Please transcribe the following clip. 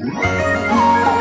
了。